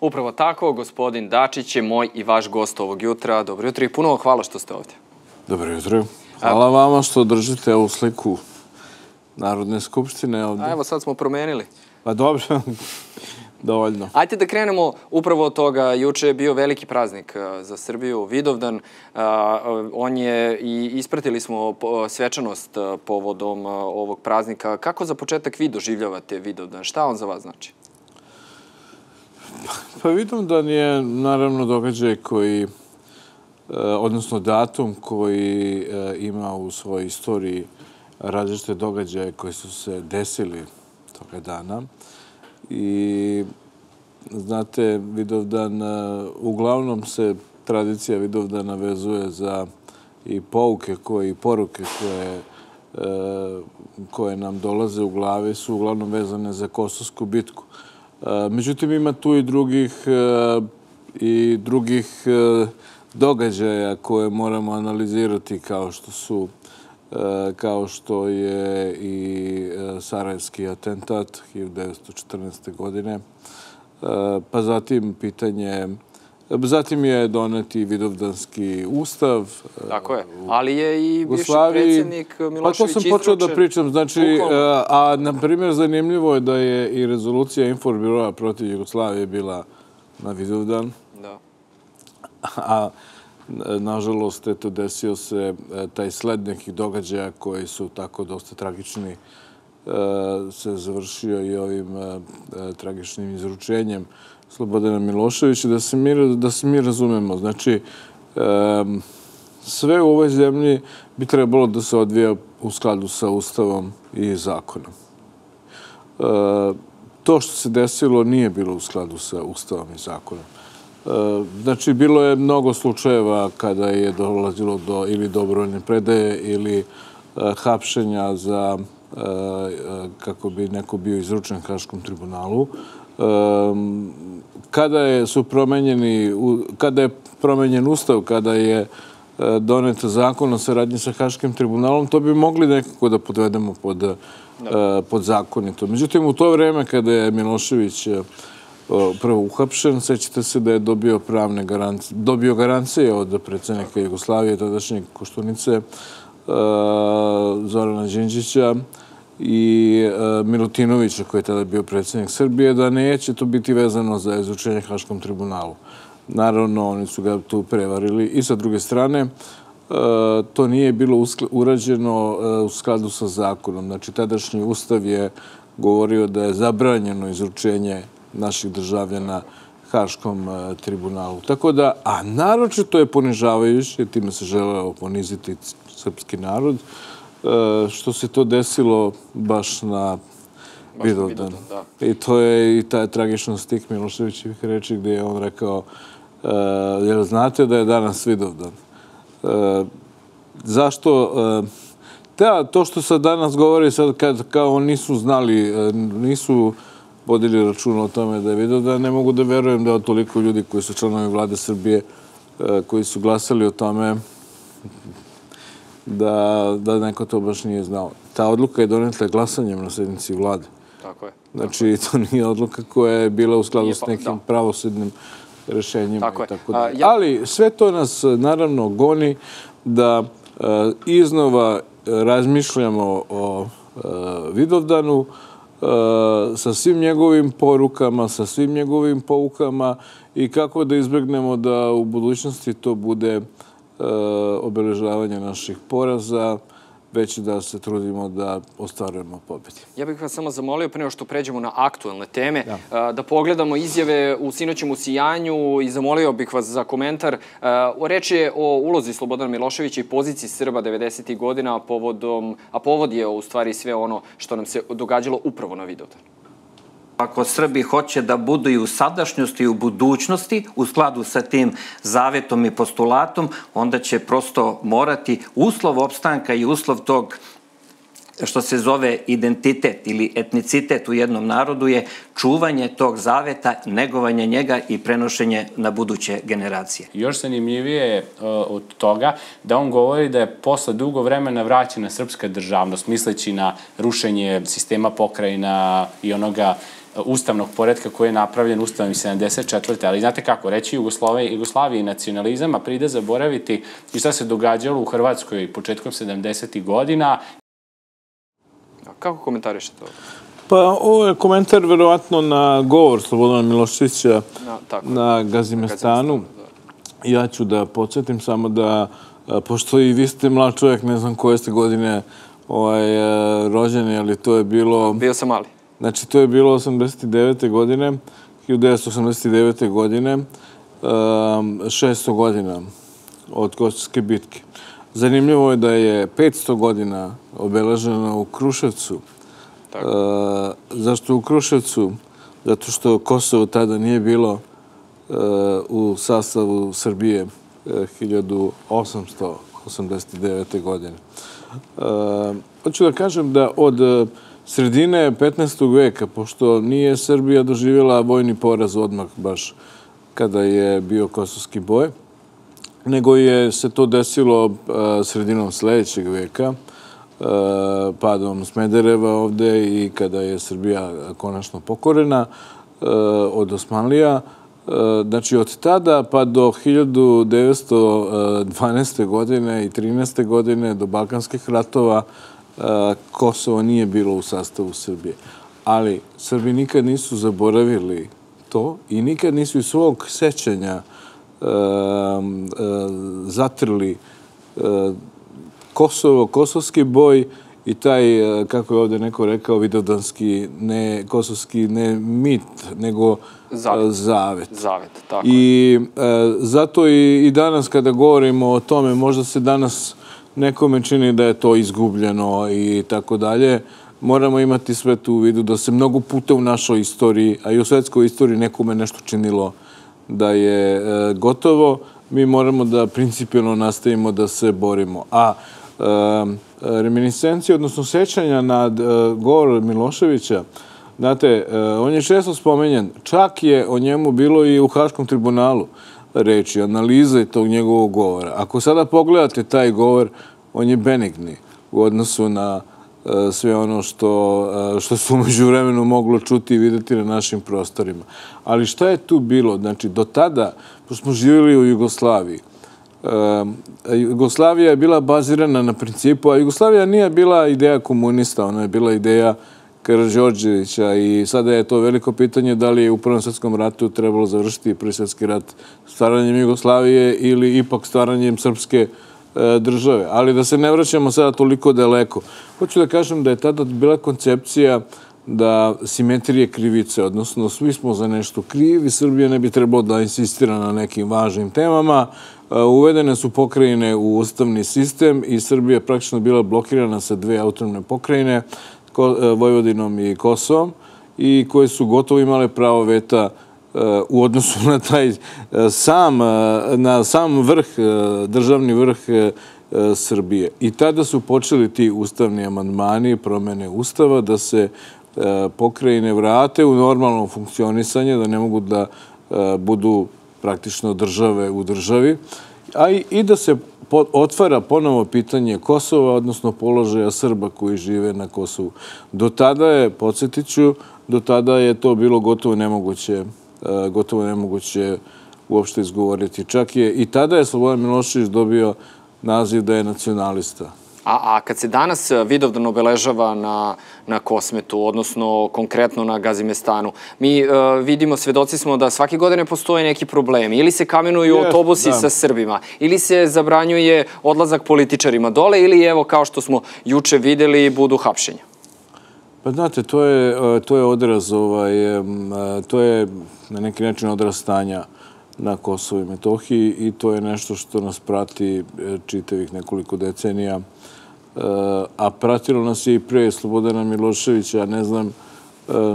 Upravo tako, gospodin Dačić je moj i vaš gost ovog jutra. Dobro jutro i puno hvala što ste ovdje. Dobro jutro. Hvala vama što držite ovu sliku Narodne skupštine ovdje. A evo sad smo promenili. Pa dobro, dovoljno. Ajde da krenemo upravo od toga. Juče je bio veliki praznik uh, za Srbiju, Vidovdan. Uh, on je i ispratili smo svečanost uh, povodom ovog praznika. Kako za početak vi doživljavate Vidovdan? Šta on za vas znači? Pa Vidovdan je naravno događaj koji, odnosno datum koji ima u svojoj istoriji različite događaje koji su se desili toga dana. I znate, Vidovdan, e, uglavnom se tradicija Vidovdana vezuje za i pouke koje, i poruke koje, e, koje nam dolaze u glavi su uglavnom vezane za Kosovsku bitku. E, međutim, ima tu i drugih i drugih događaja koje moramo analizirati kao što su E, kao što je i e, Sarajevski atentat 1914. godine. E, pa zatim pitanje Zatim je doneti Vidovdanski ustav. Tako je. Ali je i bivši predsjednik Milošević Pa to sam počeo da pričam. Znači, a na primjer, zanimljivo je da je i rezolucija Inforbiroa protiv Jugoslavije bila na Vidovdan. Da. A nažalost, eto, desio se e, taj sled nekih događaja koji su tako dosta tragični e, se završio i ovim e, tragičnim izručenjem Slobodana Miloševića, da se mi, da se mi razumemo. Znači, sve u ovoj zemlji bi trebalo da se odvija u skladu sa Ustavom i zakonom. To što se desilo nije bilo u skladu sa Ustavom i zakonom. E, znači, bilo je mnogo slučajeva kada je dolazilo do ili dobrovoljne predaje ili e, hapšenja za e, kako bi neko bio izručen Haškom tribunalu. Kada je su promenjeni, kada je promenjen ustav, kada je donet zakon o saradnji sa Haškim tribunalom, to bi mogli nekako da podvedemo pod, pod zakonito. Međutim, u to vreme kada je Milošević prvo uhapšen. Sećate se da je dobio pravne garancije, dobio garancije od predsednika Jugoslavije, tadašnjeg Koštunice, e, Zorana Đinđića i e, Milutinovića, koji je tada bio predsednik Srbije, da neće to biti vezano za izučenje Haškom tribunalu. Naravno, oni su ga tu prevarili. I sa druge strane, e, to nije bilo urađeno u skladu sa zakonom. Znači, tadašnji ustav je govorio da je zabranjeno izručenje naših državljana Haškom e, tribunalu. Tako da, a naročito je ponižavajuće, time se želeo poniziti srpski narod, e, što se to desilo baš na Vidovdan. I to je i ta tragičnost stih Miloševićevih reči gdje je on rekao e, jel znate da je danas Vidovdan? Zašto? Da, to što se danas govori sad kad kao nisu znali, nisu vodili računa o tome da je vidio da ne mogu da verujem da toliko ljudi koji su članovi vlade Srbije e, koji su glasali o tome da, da neko to baš nije znao. Ta odluka je donetla glasanjem na sednici vlade. Tako je. Znači, to nije odluka koja je bila u skladu s nekim pravosudnim rešenjima. Tako je. Tako da. Ali sve to nas naravno goni da e, iznova razmišljamo o e, Vidovdanu, E, sa svim njegovim porukama, sa svim njegovim poukama i kako da izbjegnemo da u budućnosti to bude e, obeležavanje naših poraza, već da se trudimo da ostvarujemo pobedi. Ja bih vas samo zamolio, prema što pređemo na aktuelne teme, da pogledamo izjave u sinoćem usijanju i zamolio bih vas za komentar. Reč je o ulozi Slobodana Miloševića i poziciji Srba 90. godina, a povod je u stvari sve ono što nam se događalo upravo na Vidovdanu. Ako Srbi hoće da budu i u sadašnjosti i u budućnosti u skladu sa tim zavetom i postulatom, onda će prosto morati uslov opstanka i uslov tog što se zove identitet ili etnicitet u jednom narodu je čuvanje tog zaveta, negovanje njega i prenošenje na buduće generacije. Još zanimljivije je uh, od toga da on govori da je posle dugo vremena vraćena srpska državnost, misleći na rušenje sistema pokrajina i onoga ustavnog poredka koji je napravljen ustavom 74. Ali znate kako, reći Jugoslaviji, Jugoslaviji nacionalizam, a pride zaboraviti i šta se događalo u Hrvatskoj početkom 70. godina. Kako komentarišete ovo? Pa ovo je komentar verovatno na govor Slobodana Miloševića Na, tako. na Gazimestanu. Ja ću da podsjetim samo da, pošto i vi ste mlad čovjek, ne znam koje ste godine ovaj, rođeni, ali to je bilo... Bio sam mali. Znači, to je bilo 89. godine, 1989. godine, um, 600 godina od Kosovske bitke. Zanimljivo je da je 500 godina obeleženo u Kruševcu. Tako. Uh, zašto u Kruševcu? Zato što Kosovo tada nije bilo uh, u sastavu Srbije uh, 1889. godine. Uh, hoću da kažem da od sredine 15. veka, pošto nije Srbija doživjela vojni poraz odmah baš kada je bio kosovski boj, nego je se to desilo uh, sredinom sledećeg veka, uh, padom Smedereva ovde i kada je Srbija konačno pokorena uh, od Osmanlija. Znači, od tada pa do 1912. godine i 13. godine, do Balkanskih ratova, Kosovo nije bilo u sastavu Srbije. Ali Srbi nikad nisu zaboravili to i nikad nisu iz svog sećanja zatrli Kosovo, kosovski boj i taj, kako je ovde neko rekao, vidodanski, ne kosovski, ne mit, nego Zavet. zavet. Zavet, tako. I e, zato i, i danas kada govorimo o tome, možda se danas nekome čini da je to izgubljeno i tako dalje, moramo imati sve tu u vidu da se mnogo puta u našoj istoriji, a i u svetskoj istoriji nekome nešto činilo da je e, gotovo, mi moramo da principijalno nastavimo da se borimo. A e, reminiscencije, odnosno sećanja nad e, govor Miloševića, znate, e, on je često spomenjen, čak je o njemu bilo i u Haškom tribunalu reči, analiza tog njegovog govora. Ako sada pogledate taj govor, on je benigni u odnosu na e, sve ono što, e, što su umeđu vremenu moglo čuti i videti na našim prostorima. Ali šta je tu bilo? Znači, do tada, pošto smo živjeli u Jugoslaviji, e, Jugoslavija je bila bazirana na principu, a Jugoslavija nije bila ideja komunista, ona je bila ideja Karadžorđevića i sada je to veliko pitanje da li je u Prvom svetskom ratu trebalo završiti Prvi svetski rat stvaranjem Jugoslavije ili ipak stvaranjem Srpske e, države. Ali da se ne vraćamo sada toliko daleko. Hoću da kažem da je tada bila koncepcija da simetrije krivice, odnosno svi smo za nešto krivi, Srbija ne bi trebalo da insistira na nekim važnim temama, e, uvedene su pokrajine u ustavni sistem i Srbija je praktično bila blokirana sa dve autonomne pokrajine, Vojvodinom i Kosovom i koje su gotovo imale pravo veta e, u odnosu na taj e, sam, na sam vrh, državni vrh Srbije. I tada su počeli ti ustavni amandmani, promene ustava, da se pokrajine vrate u normalno funkcionisanje, da ne mogu da budu praktično države u državi, a i da se otvara ponovo pitanje Kosova, odnosno položaja Srba koji žive na Kosovu. Do tada je, podsjetiću, do tada je to bilo gotovo nemoguće, e, gotovo nemoguće uopšte izgovoriti. Čak je i tada je Slobodan Milošević dobio naziv da je nacionalista. A, a kad se danas e, Vidovdan obeležava na, na Kosmetu, odnosno konkretno na Gazimestanu, mi uh, vidimo, svedoci smo da svake godine postoje neki problemi. Ili se kamenuju yes, autobusi da. sa Srbima, ili se zabranjuje odlazak političarima dole, ili evo, kao što smo juče videli, budu hapšenja. Pa znate, to je, e, to je odraz, ovaj, to je na neki način odraz stanja na Kosovo i Metohiji i to je nešto što nas prati čitavih nekoliko decenija a pratilo nas je i pre Slobodana Miloševića, ne znam,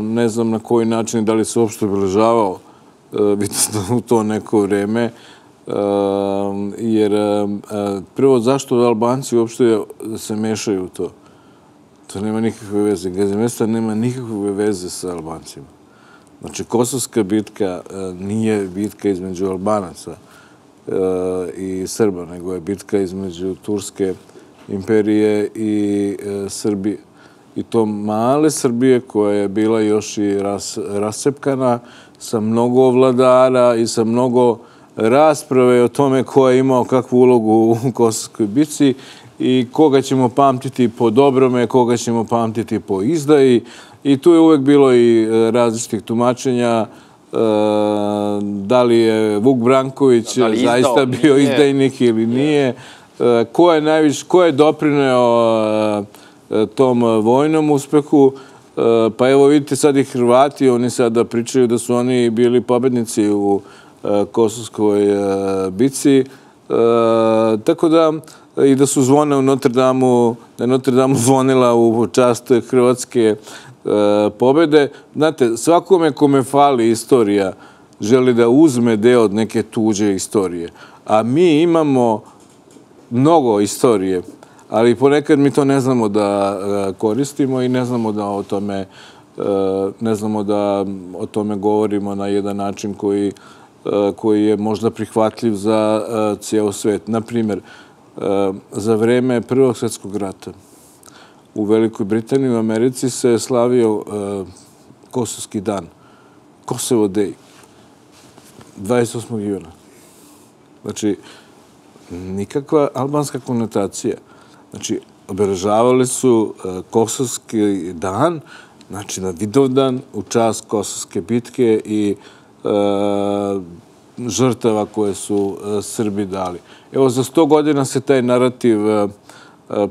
ne znam na koji način, da li se uopšte obeležavao u to neko vreme, jer prvo zašto Albanci uopšte se mešaju u to? To nema nikakve veze. Gazimesta nema nikakve veze sa Albancima. Znači, Kosovska bitka nije bitka između Albanaca i Srba, nego je bitka između Turske imperije i e, Srbije. i to male Srbije koja je bila još i ras, rasepkana sa mnogo vladara i sa mnogo rasprave o tome ko je imao kakvu ulogu u Kosovskoj bici i koga ćemo pamtiti po dobrome, koga ćemo pamtiti po izdaji. I tu je uvek bilo i e, različitih tumačenja e, da li je Vuk Branković da zaista bio nije. izdajnik ili nije. E, ko je najviše, ko je doprineo tom vojnom uspehu? Pa evo vidite sad i Hrvati, oni sada pričaju da su oni bili pobednici u Kosovskoj bici. Tako da i da su zvone u Notre Dame, da je Notre Dame zvonila u čast Hrvatske e, pobede. Znate, svakome kome fali istorija želi da uzme deo od neke tuđe istorije. A mi imamo mnogo istorije, ali ponekad mi to ne znamo da e, koristimo i ne znamo da o tome e, ne znamo da o tome govorimo na jedan način koji, koji je možda prihvatljiv za cijel svet. Naprimer, za vreme Prvog svetskog rata u Velikoj Britaniji u Americi se slavio e, Kosovski dan, Kosovo Day, 28. juna. Znači, nikakva albanska konotacija. Znači, obeležavali su e, Kosovski dan, znači na Vidovdan, u čas Kosovske bitke i e, žrtava koje su Srbi dali. Evo, za sto godina se taj narativ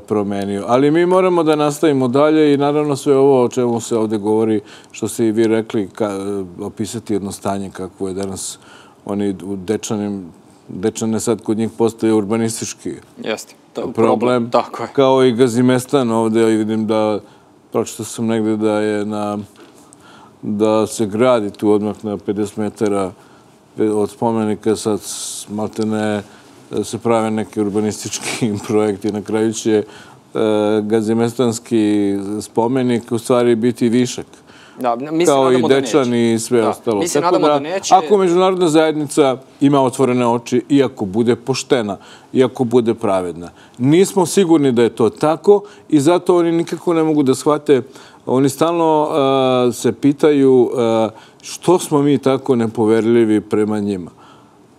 promenio. Ali mi moramo da nastavimo dalje i naravno sve ovo o čemu se ovde govori, što ste i vi rekli, ka, e, opisati jedno stanje kakvo je danas oni u dečanim, dečane sad kod njih postoje urbanistički Jeste. problem. problem. Tako je. Kao i Gazimestan ovde, vidim da, pročito sam negde da je na, da se gradi tu odmah na 50 metara od spomenika sad maltene Da se prave neki urbanistički projekti. Na kraju će e, gazimestanski spomenik u stvari biti višak. Da, mi kao i da Dečan da i sve da. ostalo. Mi se Tako nadamo da, da neće... Ako međunarodna zajednica ima otvorene oči, iako bude poštena, iako bude pravedna. Nismo sigurni da je to tako i zato oni nikako ne mogu da shvate, oni stalno uh, se pitaju uh, što smo mi tako nepoverljivi prema njima.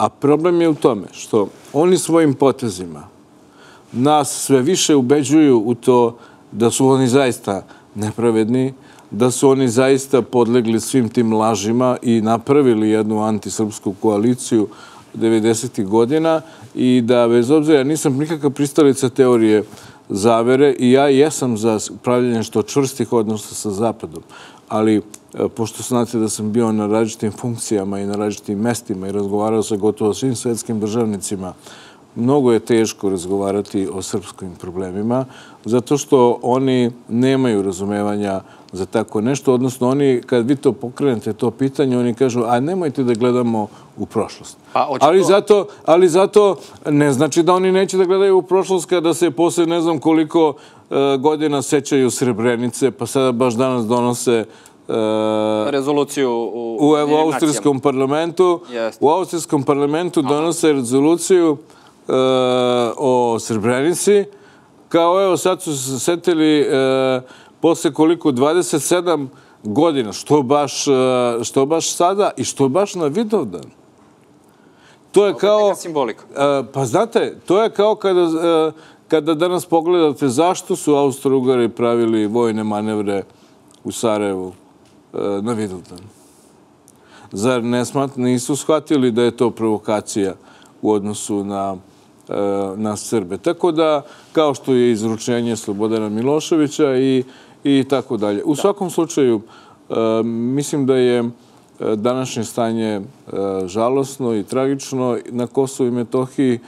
A problem je u tome što oni svojim potezima nas sve više ubeđuju u to da su oni zaista nepravedni, da su oni zaista podlegli svim tim lažima i napravili jednu antisrpsku koaliciju 90. godina i da, bez obzira, nisam nikakav pristalica teorije zavere i ja jesam za upravljanje što čvrstih odnosa sa Zapadom, ali e, pošto znate da sam bio na različitim funkcijama i na različitim mestima i razgovarao sa gotovo svim svetskim državnicima, mnogo je teško razgovarati o srpskim problemima, zato što oni nemaju razumevanja za tako nešto, odnosno oni, kad vi to pokrenete, to pitanje, oni kažu, a nemojte da gledamo u prošlost. Pa, ali, zato, ali zato ne znači da oni neće da gledaju u prošlost kada se posle ne znam koliko uh, godina sećaju Srebrenice, pa sada baš danas donose uh, rezoluciju u, u, austrijskom parlamentu. U austrijskom parlamentu donose rezoluciju uh, o Srebrenici, kao evo sad su se setili uh, posle koliko, 27 godina, što baš, što baš sada i što baš na Vidovdan. To je kao... simbolika. Pa znate, to je kao kada, kada danas pogledate zašto su Austro-Ugari pravili vojne manevre u Sarajevu na Vidovdan. Zar ne smat, nisu shvatili da je to provokacija u odnosu na, na Srbe? Tako da, kao što je izručenje Slobodana Miloševića i i tako dalje. U da. svakom slučaju, e, mislim da je e, današnje stanje e, žalosno i tragično na Kosovo i Metohiji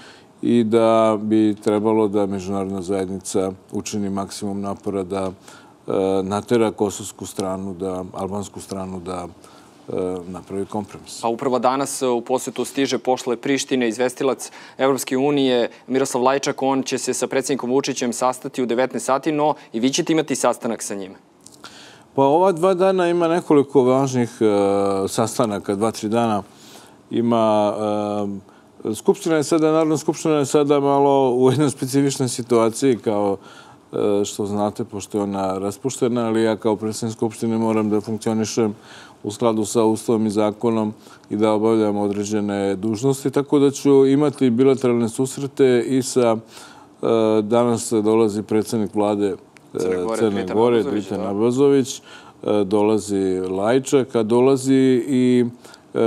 i da bi trebalo da međunarodna zajednica učini maksimum napora da natera kosovsku stranu, da albansku stranu da napravi kompromis. Pa upravo danas u posetu stiže pošle Prištine izvestilac Evropske unije Miroslav Lajčak. On će se sa predsjednikom Vučićem sastati u 19 sati, no i vi ćete imati sastanak sa njime. Pa ova dva dana ima nekoliko važnih uh, sastanaka, dva, tri dana. Ima... Uh, Skupština je sada, Narodna skupština je sada malo u jednoj specifičnoj situaciji kao što znate, pošto je ona raspuštena, ali ja kao predsjednik Skupštine moram da funkcionišem u skladu sa ustavom i zakonom i da obavljam određene dužnosti, tako da ću imati bilateralne susrete i sa danas dolazi predsjednik vlade Crne Gore, Dritan Abazović, dolazi Lajčak, a dolazi i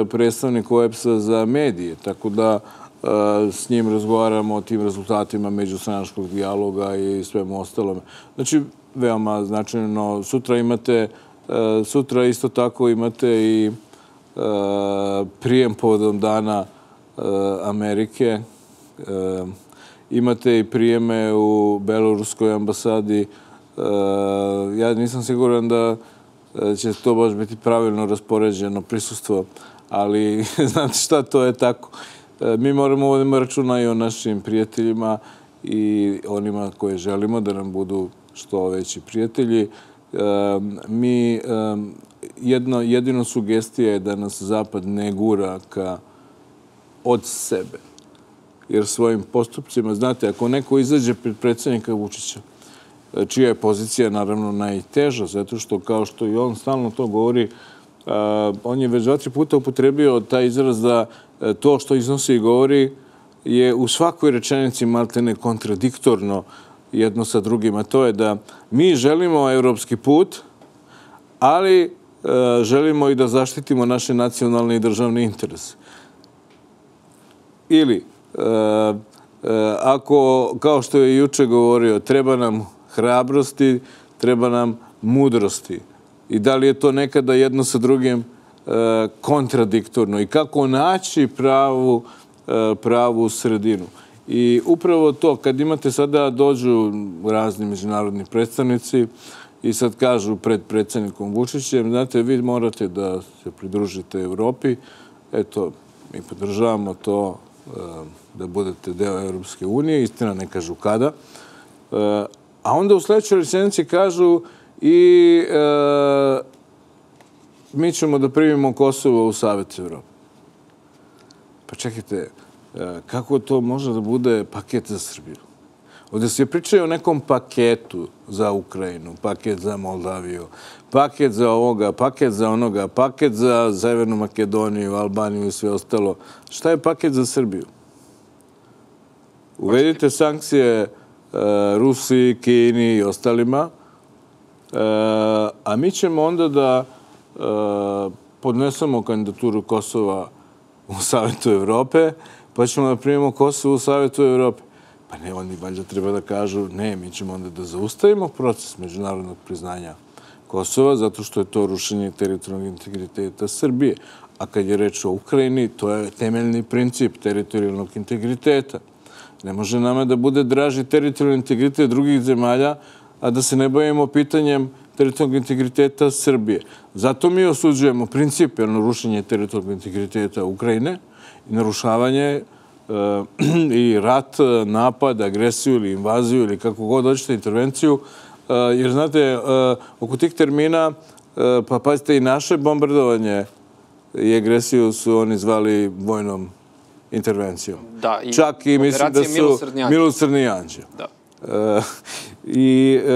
predstavnik OEPS-a za medije, tako da s njim razgovaramo o tim rezultatima međustranačkog dijaloga i svemu ostalome. Znači, veoma značajno. Sutra imate, sutra isto tako imate i prijem povodom dana Amerike. Imate i prijeme u Beloruskoj ambasadi. Ja nisam siguran da će to baš biti pravilno raspoređeno prisustvo, ali znate šta, to je tako. E, mi moramo voditi računa i o našim prijateljima i onima koje želimo da nam budu što veći prijatelji. E, mi, e, jedno, jedino sugestija je da nas Zapad ne gura ka od sebe. Jer svojim postupcima, znate, ako neko izađe pred predsjednika Vučića, čija je pozicija naravno najteža, zato što kao što i on stalno to govori, on je već dva, tri puta upotrebio taj izraz da E, to što iznosi i govori je u svakoj rečenici maltene kontradiktorno jedno sa drugima. To je da mi želimo evropski put, ali e, želimo i da zaštitimo naše nacionalne i državne interese. Ili, ako, kao što je juče govorio, treba nam hrabrosti, treba nam mudrosti. I da li je to nekada jedno sa drugim kontradiktorno? I kako naći pravu, e, pravu sredinu. I upravo to, kad imate sada dođu razni međunarodni predstavnici i sad kažu pred predsednikom Vučićem, znate, vi morate da se pridružite Evropi, eto, mi podržavamo to e, da budete deo Evropske unije, istina ne kažu kada, e, a onda u sledećoj rečenici kažu i mi ćemo da primimo Kosovo u Savjet Evrope. Pa čekajte, e, kako to može da bude paket za Srbiju? Ovde se pričaju o nekom paketu za Ukrajinu, paket za Moldaviju, paket za ovoga, paket za onoga, paket za Severnu Makedoniju, Albaniju i sve ostalo. Šta je paket za Srbiju? Uvedite sankcije uh, Rusiji, Kini i ostalima, a mi ćemo onda da podnesemo kandidaturu Kosova u Savjetu Evrope, pa ćemo da primimo Kosovo u Savjetu Evrope. Pa ne, oni valjda treba da kažu, ne, mi ćemo onda da zaustavimo proces međunarodnog priznanja Kosova, zato što je to rušenje teritorijalnog integriteta Srbije. A kad je reč o Ukrajini, to je temeljni princip teritorijalnog integriteta. Ne može nama da bude draži teritorijalni integritet drugih zemalja, a da se ne bavimo pitanjem teritorijalnog integriteta Srbije. Zato mi osuđujemo principijalno rušenje teritorijalnog integriteta Ukrajine i narušavanje e, i rat, napad, agresiju ili invaziju ili kako god hoćete, intervenciju. E, jer znate, e, oko tih termina, pa pazite i naše bombardovanje i agresiju su oni zvali vojnom intervencijom. Da, i Čak i mislim da su milosrdni anđeo. Da. I e,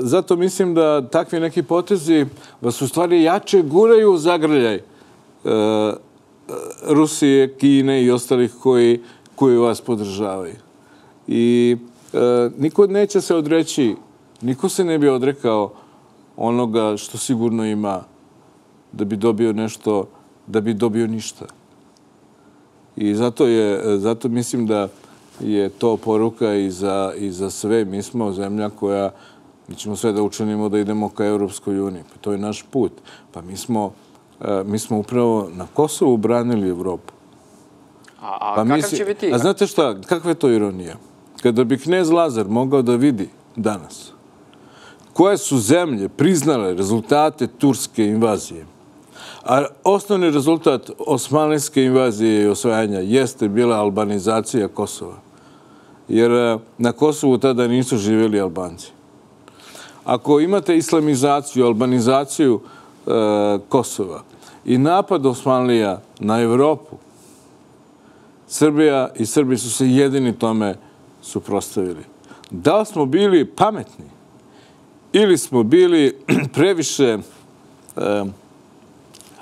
zato mislim da takvi neki potezi vas u stvari jače guraju u zagrljaj e, Rusije, Kine i ostalih koji, koji vas podržavaju. I e, niko neće se odreći, niko se ne bi odrekao onoga što sigurno ima da bi dobio nešto, da bi dobio ništa. I zato, je, zato mislim da je to poruka i za, i za sve. Mi smo zemlja koja, mi ćemo sve da učinimo da idemo ka Evropskoj uniji. Pa to je naš put. Pa mi smo, e, mi smo upravo na Kosovu branili Evropu. A, a pa kakav će biti? A znate šta, kakva je to ironija? Kada bi knez Lazar mogao da vidi danas koje su zemlje priznale rezultate turske invazije, A osnovni rezultat osmanlijske invazije i osvajanja jeste bila albanizacija Kosova jer e, na Kosovu tada nisu živjeli Albanci. Ako imate islamizaciju, albanizaciju e, Kosova i napad Osmanlija na Evropu, Srbija i Srbi su se jedini tome suprostavili. da li smo bili pametni ili smo bili previše e,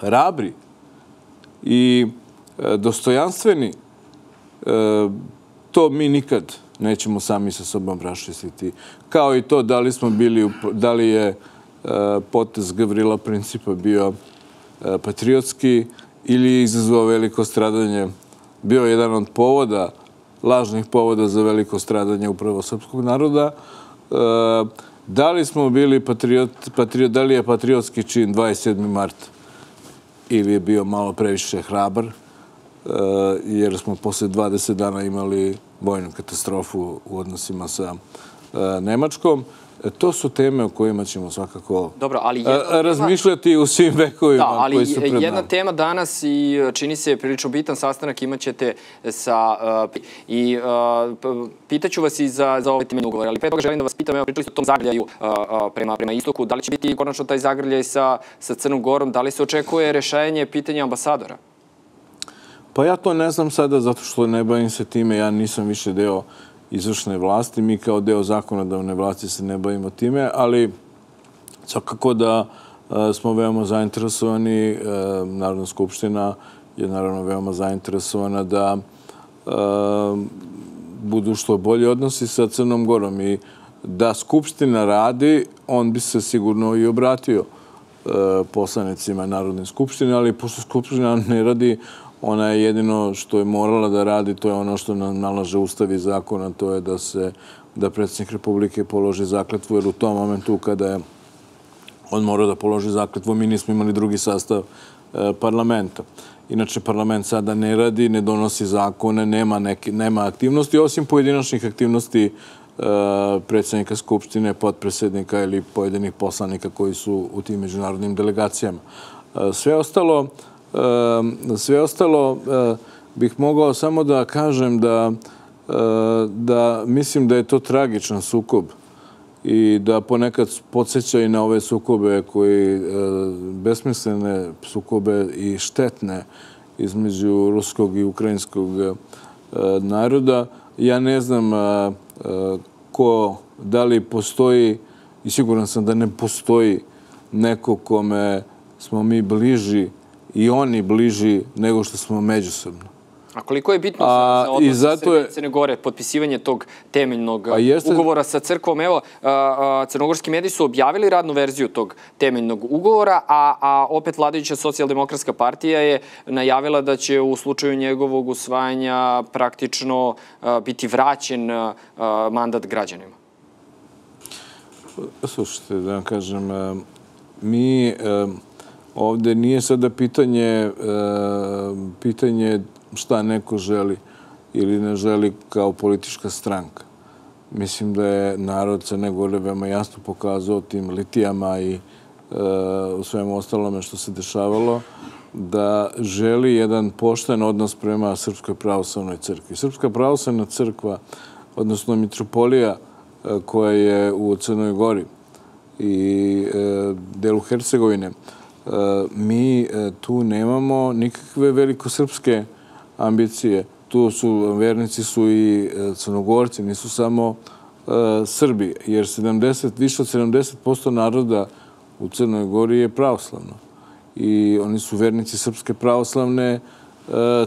hrabri i dostojanstveni, to mi nikad nećemo sami sa sobom raščistiti. Kao i to da li smo bili, da li je e, potez Gavrila Principa bio e, patriotski ili je izazvao veliko stradanje, bio jedan od povoda, lažnih povoda za veliko stradanje upravo srpskog naroda. E, da li smo bili patriot, patriot, da li je patriotski čin 27. marta ili je bio malo previše hrabar, jer smo posle 20 dana imali vojnu katastrofu u odnosima sa e, Nemačkom. E, to su teme o kojima ćemo svakako Dobro, ali jedna razmišljati u svim vekovima da, ali koji su pred jedna nama. tema danas i čini se prilično bitan sastanak imat ćete sa... I pitaću vas i za, za ovaj temeljni ugovor, ali pre toga želim da vas pitam, evo pričali ste o tom zagrljaju prema, prema istoku, da li će biti konačno taj zagrljaj sa, sa Crnom Gorom, da li se očekuje rešenje pitanja ambasadora? Pa ja to ne znam sada zato što ne bavim se time, ja nisam više deo izvršne vlasti, mi kao deo zakonodavne vlasti se ne bavimo time, ali svakako da e, smo veoma zainteresovani, e, Narodna skupština je naravno veoma zainteresovana da e, budu što bolji odnosi sa Crnom Gorom i da Skupština radi, on bi se sigurno i obratio poslanicima Narodne skupštine, ali pošto Skupština ne radi, Ona je jedino što je morala da radi, to je ono što nam nalaže ustav i zakon, a to je da se da predsjednik Republike položi zakletvu, jer u tom momentu kada je on morao da položi zakletvu, mi nismo imali drugi sastav e, parlamenta. Inače, parlament sada ne radi, ne donosi zakone, nema, neke, nema aktivnosti, osim pojedinačnih aktivnosti e, predsjednika Skupštine, podpredsjednika ili pojedinih poslanika koji su u tim međunarodnim delegacijama. E, sve ostalo, sve ostalo eh, bih mogao samo da kažem da, eh, da mislim da je to tragičan sukob i da ponekad podsjeća i na ove sukobe koji eh, besmislene sukobe i štetne između ruskog i ukrajinskog naroda. Ja ne znam ko, da li postoji, i siguran sam da ne postoji neko kome smo mi bliži i oni bliži nego što smo međusobno. A koliko je bitno a, za odnos Crne Gore potpisivanje tog temeljnog jeste... ugovora sa crkvom? Evo, a, a, crnogorski mediji su objavili radnu verziju tog temeljnog ugovora, a, a opet vladajuća socijaldemokratska partija je najavila da će u slučaju njegovog usvajanja praktično a, biti vraćen a, mandat građanima. Slušajte, da vam kažem, mi... A, Ovde nije sada pitanje, e, pitanje šta neko želi ili ne želi kao politička stranka. Mislim da je narod Crne Gore veoma jasno pokazao tim litijama i e, u svemu ostalome što se dešavalo, da želi jedan pošten odnos prema Srpskoj pravoslavnoj crkvi. Srpska pravoslavna crkva, odnosno mitropolija e, koja je u Crnoj Gori i delu Hercegovine, mi e, tu nemamo nikakve velikosrpske ambicije. Tu su, vernici su i e, crnogorci, nisu samo e, Srbi, jer 70, više od 70% naroda u Crnoj Gori je pravoslavno. I oni su vernici Srpske pravoslavne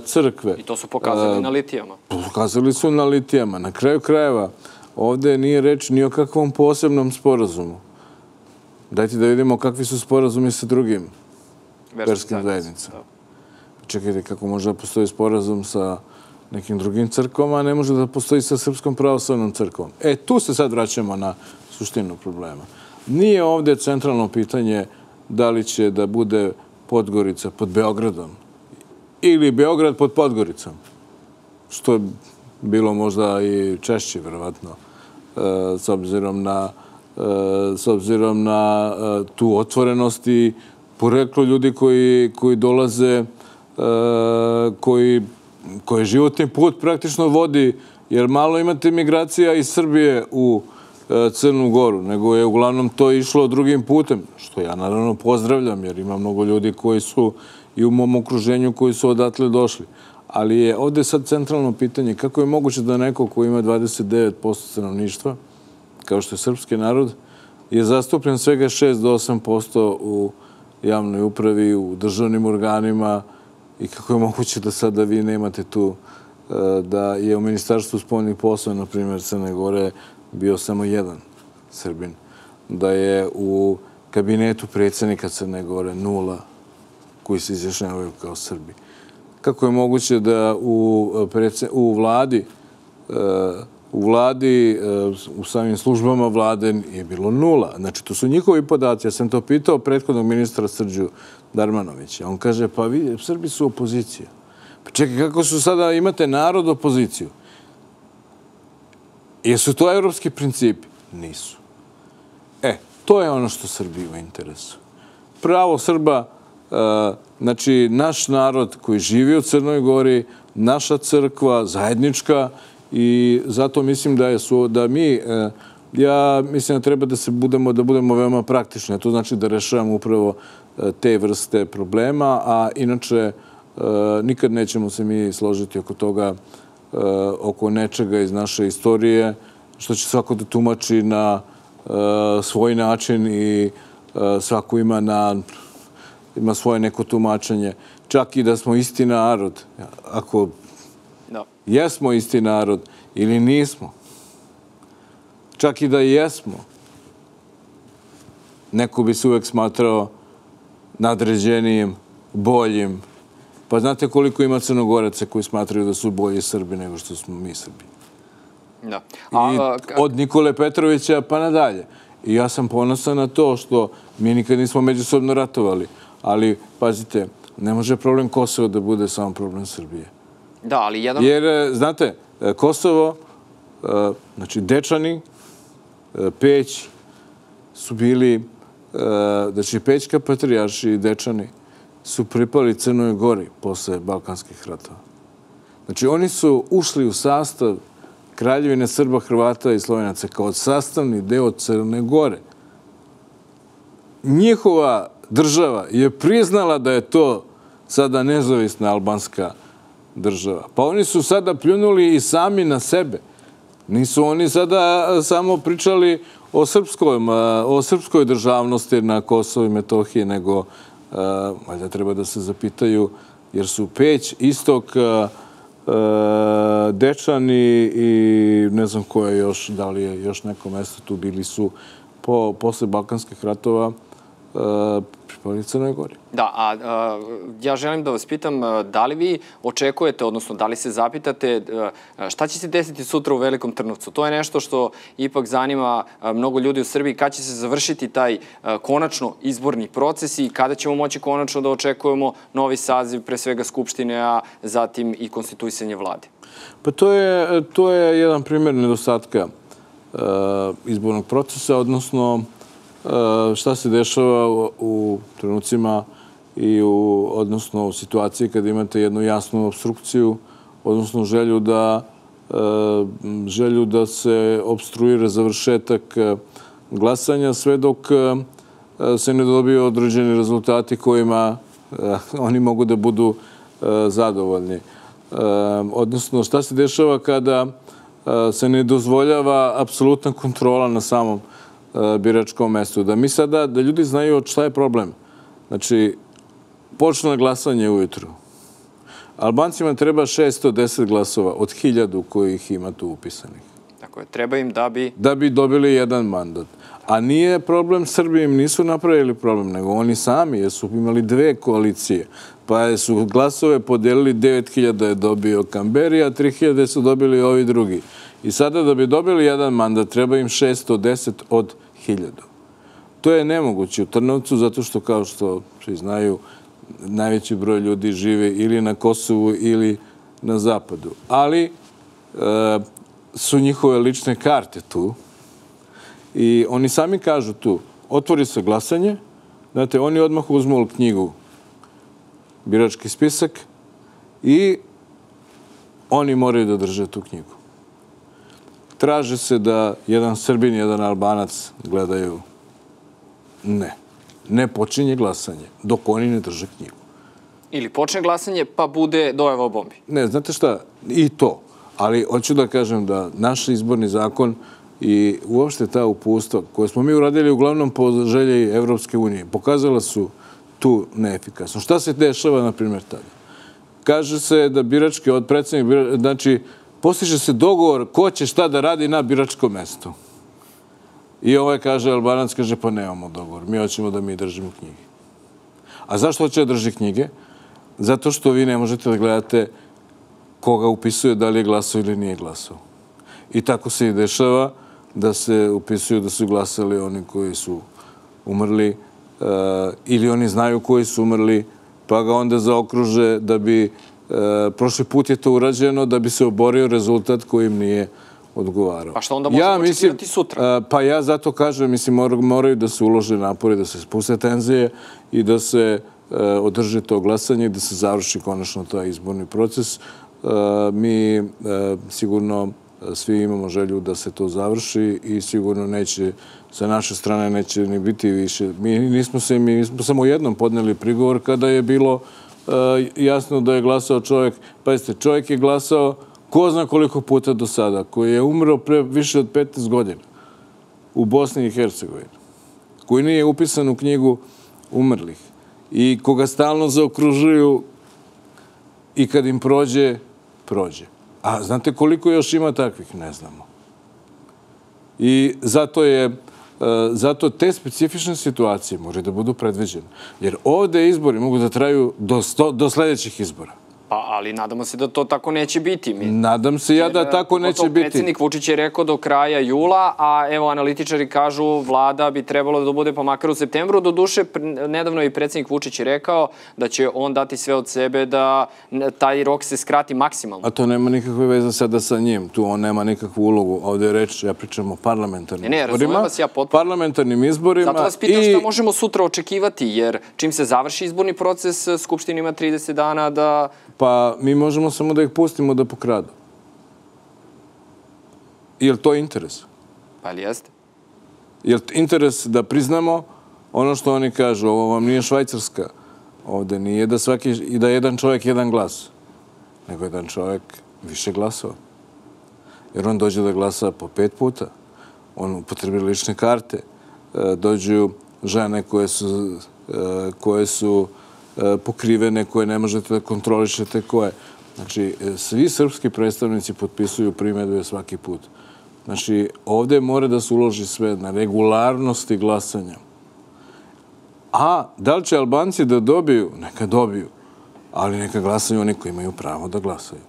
crkve. I to su pokazali na litijama. Pokazali su na litijama. Na kraju krajeva, ovde nije reč ni o kakvom posebnom sporazumu. Dajte da vidimo kakvi su sporazumi sa drugim verskim zajednicama. Čekajte, kako može da postoji sporazum sa nekim drugim crkvama, a ne može da postoji sa Srpskom pravoslavnom crkvom. E, tu se sad vraćamo na suštinu problema. Nije ovde centralno pitanje da li će da bude Podgorica pod Beogradom ili Beograd pod Podgoricom, što je bilo možda i češće, verovatno, e, s obzirom na s obzirom na e, tu otvorenost i poreklo ljudi koji, koji dolaze, e, koji, koji životni put praktično vodi, jer malo imate migracija iz Srbije u Crnu Goru, nego je uglavnom to išlo drugim putem, što ja naravno pozdravljam, jer ima mnogo ljudi koji su i u mom okruženju koji su odatle došli. Ali je ovde sad centralno pitanje kako je moguće da neko ko ima 29% stanovništva, kao što je srpski narod, je zastupljen svega 6 do 8% u javnoj upravi, u državnim organima i kako je moguće da sada vi nemate tu e, da je u Ministarstvu spoljnih poslova, na primjer Crne Gore, bio samo jedan Srbin. Da je u kabinetu predsjednika Crne Gore nula koji se izjašnjavaju kao Srbi. Kako je moguće da u, u vladi u vladi, u samim službama vlade je bilo nula. Znači, to su njihovi podaci. Ja sam to pitao prethodnog ministra Srđu Darmanovića. On kaže, pa vi, Srbi su opozicija. Pa čekaj, kako su sada, imate narod opoziciju? Jesu to evropski principi? Nisu. E, to je ono što Srbiji u interesu. Pravo Srba, znači, naš narod koji živi u Crnoj Gori, naša crkva, zajednička, i zato mislim da su da mi e, ja mislim da treba da se budemo da budemo veoma praktični to znači da rešavamo upravo e, te vrste problema a inače e, nikad nećemo se mi složiti oko toga oko nečega iz naše istorije što će svako da tumači na svoj način i svako ima na ima svoje neko tumačenje. Čak i da smo isti narod ako jesmo isti narod ili nismo. Čak i da jesmo, neko bi se uvek smatrao nadređenijim, boljim. Pa znate koliko ima crnogoraca koji smatraju da su bolji Srbi nego što smo mi Srbi. Da. A, I od Nikole Petrovića pa nadalje. I ja sam ponosan na to što mi nikad nismo međusobno ratovali. Ali, pazite, ne može problem Kosova da bude samo problem Srbije. Da, ali jedan... Jer, e, znate, e, Kosovo, e, znači Dečani, Peć su bili, znači Pećka patrijarši i Dečani su pripali Crnoj Gori posle Balkanskih ratova. Znači, oni su ušli u sastav Kraljevine Srba, Hrvata i Slovenaca kao sastavni deo Crne Gore. Njihova država je priznala da je to sada nezavisna albanska država. Pa oni su sada pljunuli i sami na sebe. Nisu oni sada samo pričali o, srpskom, o srpskoj državnosti na Kosovo i Metohiji, nego valjda treba da se zapitaju, jer su Peć, Istok, Dečani i ne znam ko je još, da li je još neko mesto tu bili su po, posle Balkanskih ratova pripali Crnoj Gori. Da, a, a ja želim da vas pitam da li vi očekujete, odnosno da li se zapitate šta će se desiti sutra u Velikom Trnovcu? To je nešto što ipak zanima mnogo ljudi u Srbiji. Kada će se završiti taj konačno izborni proces i kada ćemo moći konačno da očekujemo novi saziv, pre svega Skupštine, a zatim i konstituisanje vlade? Pa to je, to je jedan primjer nedostatka izbornog procesa, odnosno šta se dešava u trenucima i u, odnosno u situaciji kada imate jednu jasnu obstrukciju, odnosno želju da eh, želju da se obstruira završetak eh, glasanja sve dok se ne dobiju određeni rezultati kojima oni mogu da budu zadovoljni. Odnosno, šta se dešava kada se ne dozvoljava apsolutna kontrola na samom E, biračkom mestu. Da mi sada, da ljudi znaju šta je problem. Znači, počne glasanje ujutru. Albancima treba 610 glasova od hiljadu kojih ima tu upisanih. Tako je, treba im da bi... Da bi dobili jedan mandat. A nije problem, Srbi im nisu napravili problem, nego oni sami, jer su imali dve koalicije. Pa su glasove podelili, 9000 je dobio Kamberi, a 3000 su dobili ovi drugi. I sada da bi dobili jedan mandat, treba im 610 od 1000. To je nemoguće u Trnovcu, zato što, kao što svi znaju, najveći broj ljudi žive ili na Kosovu ili na Zapadu. Ali e, su njihove lične karte tu i oni sami kažu tu, otvori se glasanje, znate, oni odmah uzmu knjigu birački spisak i oni moraju da drže tu knjigu traže se da jedan Srbin i jedan Albanac gledaju. Ne. Ne počinje glasanje dok oni ne drže knjigu. Ili počne glasanje pa bude dojava o bombi. Ne, znate šta? I to. Ali hoću da kažem da naš izborni zakon I uopšte ta upustva koje smo mi uradili uglavnom po želji Evropske unije, pokazala su tu neefikasno. Šta se dešava, na primjer, tada? Kaže se da birački od predsednik, znači, postiže se dogovor ko će šta da radi na biračkom mestu. I ovaj kaže, Albanac kaže, pa nemamo dogovor, mi hoćemo da mi držimo knjige. A zašto hoće da drži knjige? Zato što vi ne možete da gledate koga upisuje, da li je glasao ili nije glasao. I tako se i dešava da se upisuju da su glasali oni koji su umrli uh, ili oni znaju koji su umrli, pa ga onda zaokruže da bi, prošli put je to urađeno, da bi se oborio rezultat koji im nije odgovarao. Pa što onda možemo ja, mislim, sutra? Uh, pa ja zato kažem, mislim, moraju da se ulože napori, da se spuste tenzije i da se održi to glasanje i da se završi konačno taj izborni proces. Mi sigurno svi imamo želju da se to završi i sigurno neće, sa naše strane neće ni biti više. Mi nismo se, mi smo samo jednom podneli prigovor kada je bilo jasno da je glasao čovjek, pa jeste, čovjek je glasao ko zna koliko puta do sada, koji je umro pre više od 15 godina u Bosni i Hercegovini, koji nije upisan u knjigu umrlih i koga stalno zaokružuju i kad im prođe, prođe. A znate koliko još ima takvih? Ne znamo. I zato je e, zato te specifične situacije moraju da budu predviđene. Jer ovde izbori mogu da traju do, do sledećih izbora. Pa, ali nadamo se da to tako neće biti. Mi. Nadam se ja da tako neće biti. Predsednik Vučić je rekao do kraja jula, a evo analitičari kažu vlada bi trebalo da bude pa makar u septembru. Do duše, nedavno je i predsednik Vučić je rekao da će on dati sve od sebe da taj rok se skrati maksimalno. A to nema nikakve veze sada sa njim. Tu on nema nikakvu ulogu. Ovde je reč, ja pričam o parlamentarnim ne, ne, izborima. vas ja potpuno. Parlamentarnim izborima. Zato vas pitam i... šta možemo sutra očekivati, jer čim se završi izborni proces, Skupština ima 30 dana da pa mi možemo samo da ih pustimo da pokradu. Je li to interes? Pa li jeste? Je li interes da priznamo ono što oni kažu, ovo vam nije Švajcarska, ovde nije da svaki, i da jedan čovjek jedan glas, nego jedan čovjek više glasova. Jer on dođe da glasa po pet puta, on upotrebi lične karte, e, dođu žene koje su, e, koje su pokrivene koje ne možete da kontrolišete koje. Znači, e, svi srpski predstavnici potpisuju primedbe svaki put. Znači, ovde mora da se uloži sve na regularnosti glasanja. A da li će Albanci da dobiju? Neka dobiju. Ali neka glasaju oni koji imaju pravo da glasaju.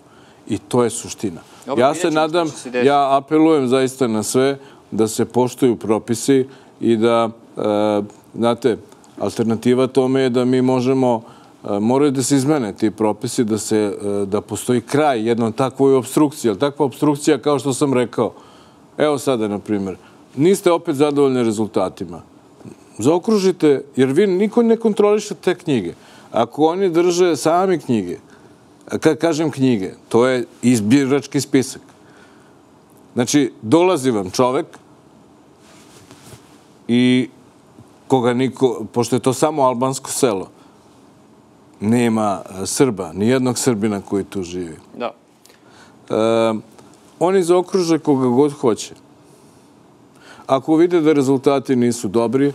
I to je suština. ja se nadam, ja apelujem zaista na sve da se poštuju propisi i da, e, znate, Alternativa tome je da mi možemo e, moraju da se izmene ti propisi, da, se, e, da postoji kraj jednom takvoj obstrukciji. Ali takva obstrukcija, kao što sam rekao, evo sada, na primjer, niste opet zadovoljni rezultatima. Zaokružite, jer vi niko ne kontroliše te knjige. Ako oni drže sami knjige, kad kažem knjige, to je izbirački spisak. Znači, dolazi vam čovek i koga niko, pošto je to samo albansko selo, nema e, Srba, ni jednog Srbina koji tu živi. Da. E, oni zaokruže koga god hoće. Ako vide da rezultati nisu dobri,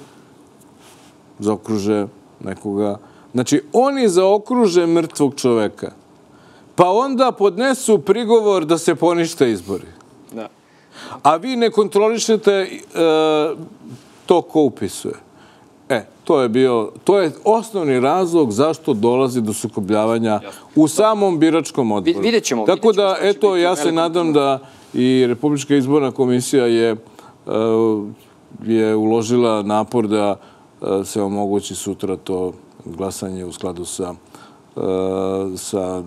zaokruže nekoga. Znači, oni zaokruže mrtvog čoveka. Pa onda podnesu prigovor da se ponište izbori. Da. A vi ne kontrolišete e, to ko upisuje. E, to je bio, to je osnovni razlog zašto dolazi do sukobljavanja u samom biračkom odboru. Vidjet ćemo. Tako da, eto, ja se nadam da i Republička izborna komisija je, uh, je uložila napor da uh, se omogući sutra to glasanje u skladu sa, uh, sa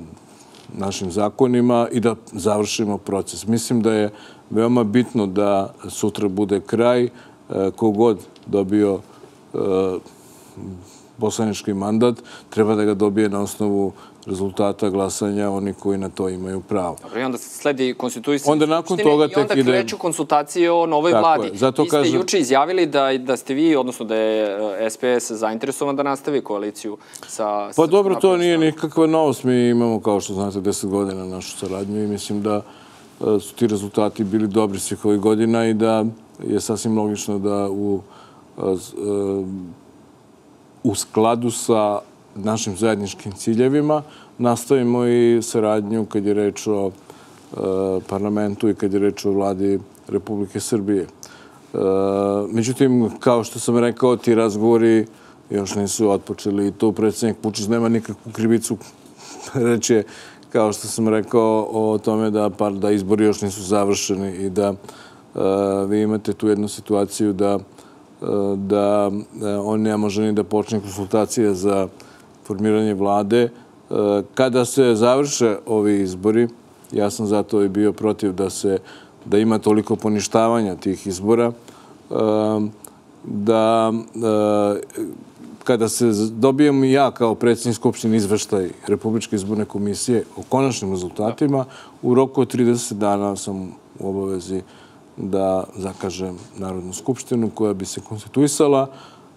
našim zakonima i da završimo proces. Mislim da je veoma bitno da sutra bude kraj kogod dobio poslanički mandat, treba da ga dobije na osnovu rezultata glasanja oni koji na to imaju pravo. Dobro, i onda sledi konstituisanje onda nakon toga tek ide... I onda kreću konsultacije o novoj Tako vladi. Je, zato vi ste kažem... juče izjavili da, da ste vi, odnosno da je SPS zainteresovan da nastavi koaliciju sa... Pa dobro, to nije nikakva novost. Mi imamo, kao što znate, deset godina našu saradnju i mislim da su ti rezultati bili dobri svih ovih godina i da je sasvim logično da u, u skladu sa našim zajedničkim ciljevima nastavimo i saradnju kad je reč o parlamentu i kad je reč o vladi Republike Srbije. Međutim, kao što sam rekao, ti razgovori još nisu otpočeli i to predsjednik Pučić nema nikakvu krivicu. Reč je, kao što sam rekao, o tome da, par, da izbori još nisu završeni i da uh, vi imate tu jednu situaciju da, da uh, on ne može ni da počne konsultacije za formiranje vlade. Uh, kada se završe ovi izbori, ja sam zato i bio protiv da se da ima toliko poništavanja tih izbora, da kada se dobijem ja kao predsjednik Skupštine izveštaj Republičke izborne komisije o konačnim rezultatima, u roku od 30 dana sam u obavezi da zakažem Narodnu skupštinu koja bi se konstituisala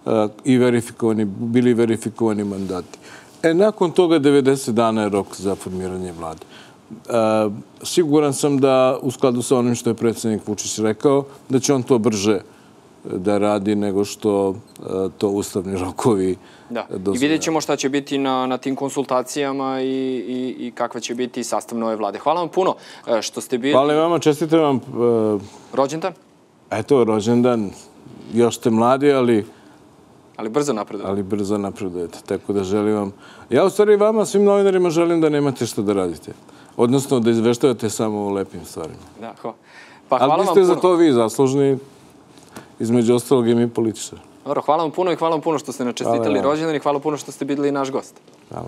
eh, i verifikovani, bili verifikovani mandati. E, nakon toga 90 dana je rok za formiranje vlade. E, siguran sam da u skladu sa onim što je predsjednik Vučić rekao, da će on to brže da radi nego što e, to ustavni rokovi Da. I vidjet ćemo šta će biti na, na tim konsultacijama i, i, i kakva će biti sastav nove vlade. Hvala vam puno e, što ste bili... Hvala vama, čestitam vam... Uh, rođendan? Eto, rođendan. Još ste mladi, ali... Ali brzo napredujete. Ali brzo napredujete. Tako da želim vam... Ja u stvari vama, svim novinarima, želim da nemate što da radite. Odnosno, da izveštavate samo o lepim stvarima. Da, hvala. Pa, hvala ali ste za to vi zaslužni između ostalog i mi političari. Dobro, hvala vam puno i hvala vam puno što ste načestitali rođendan i hvala puno što ste bili naš gost. Hvala.